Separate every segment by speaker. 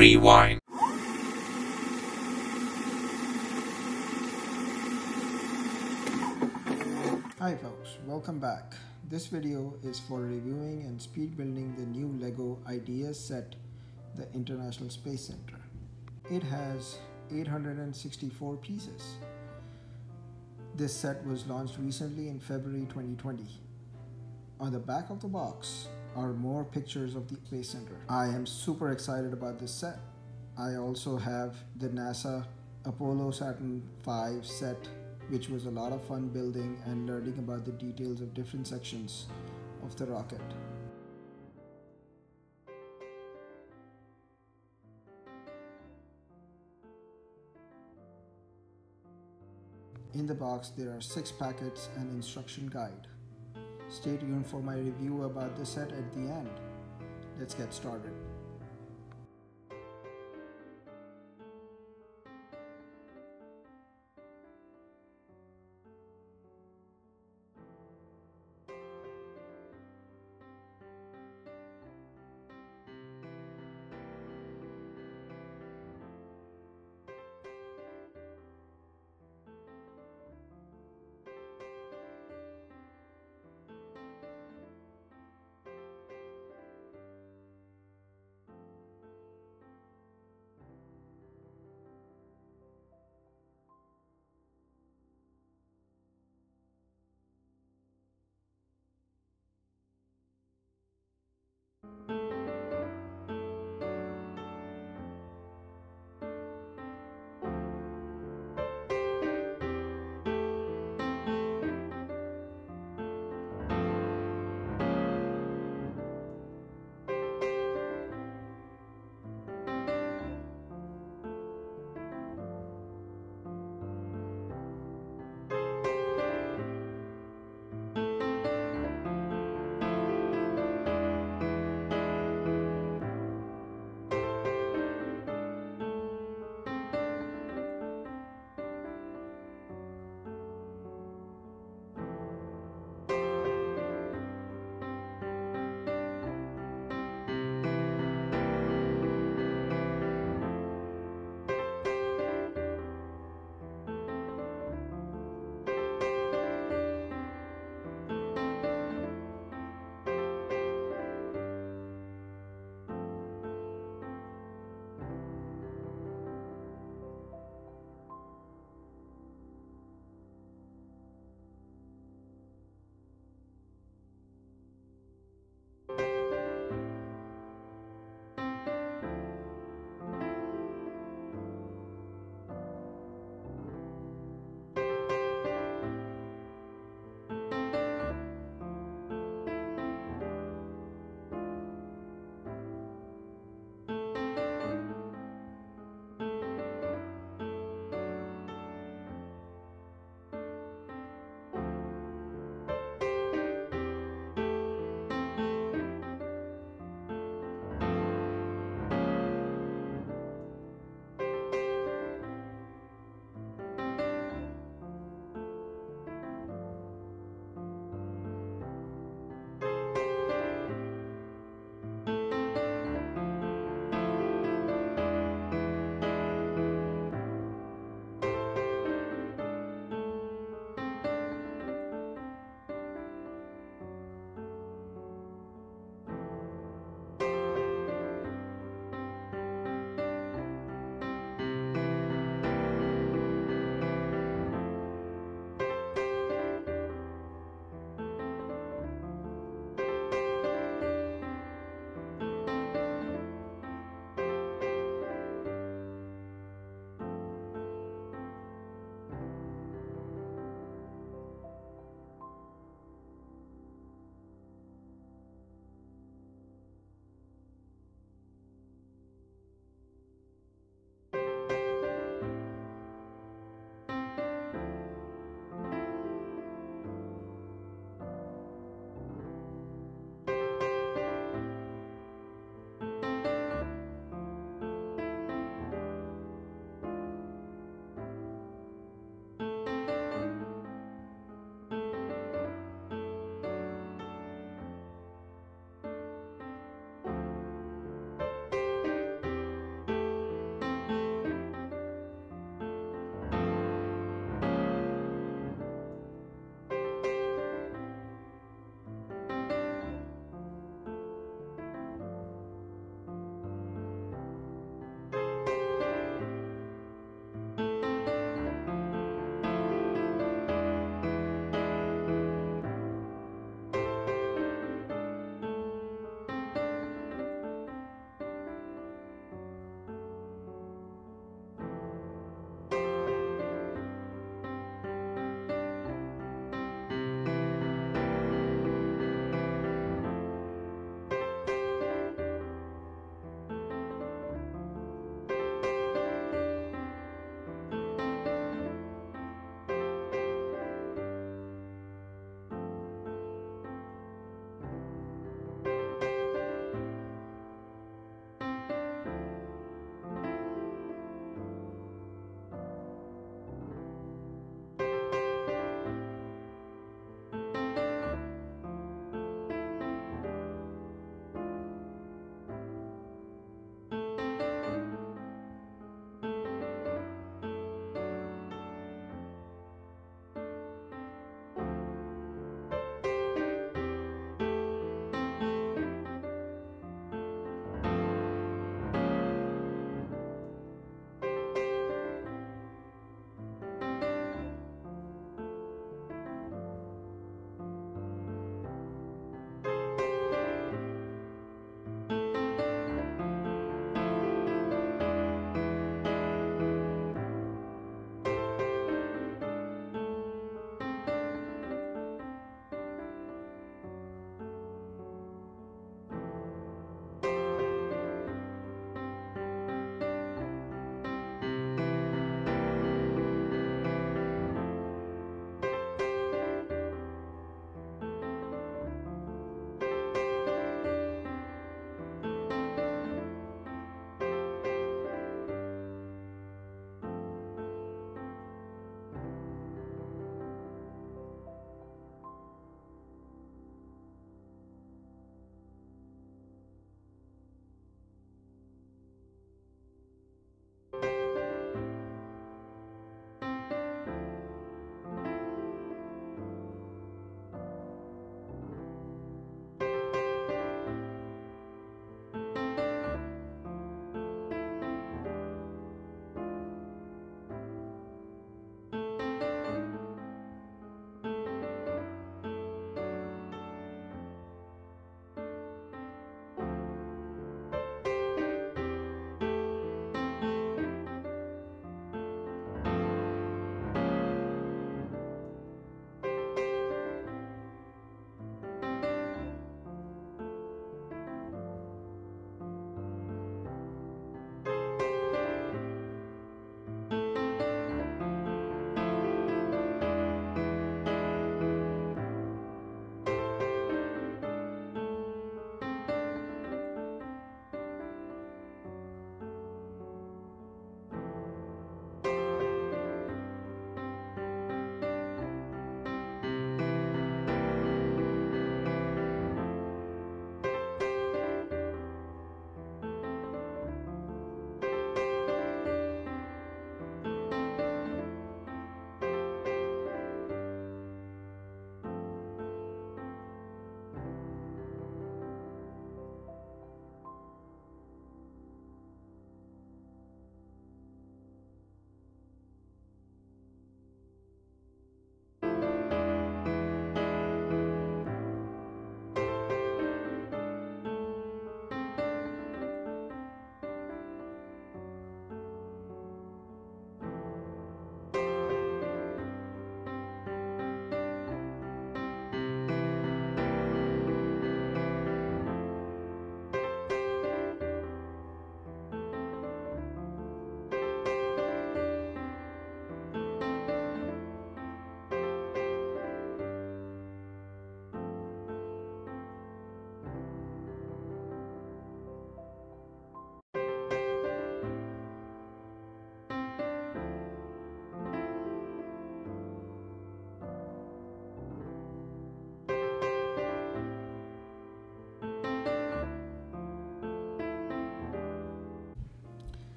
Speaker 1: Rewind.
Speaker 2: Hi folks, welcome back. This video is for reviewing and speed building the new LEGO Ideas set, the International Space Center. It has 864 pieces. This set was launched recently in February 2020. On the back of the box are more pictures of the Space Center. I am super excited about this set. I also have the NASA Apollo Saturn V set which was a lot of fun building and learning about the details of different sections of the rocket. In the box there are 6 packets and instruction guide. Stay tuned for my review about the set at the end. Let's get started.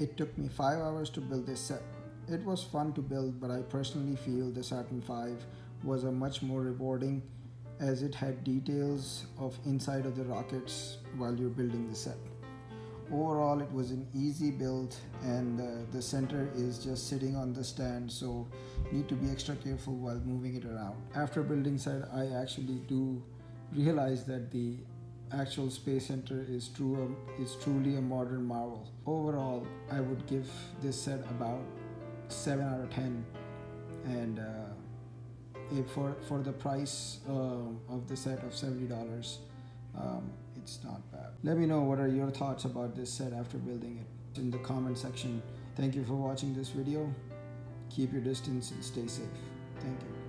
Speaker 2: It took me 5 hours to build this set. It was fun to build but I personally feel the Saturn V was a much more rewarding as it had details of inside of the rockets while you're building the set. Overall it was an easy build and uh, the center is just sitting on the stand so need to be extra careful while moving it around. After building set I actually do realize that the actual space center is true um, is truly a modern marvel. Overall I would give this set about 7 out of 10 and uh, for for the price uh, of the set of $70 um, it's not bad. Let me know what are your thoughts about this set after building it in the comment section. Thank you for watching this video. Keep your distance and stay safe. Thank you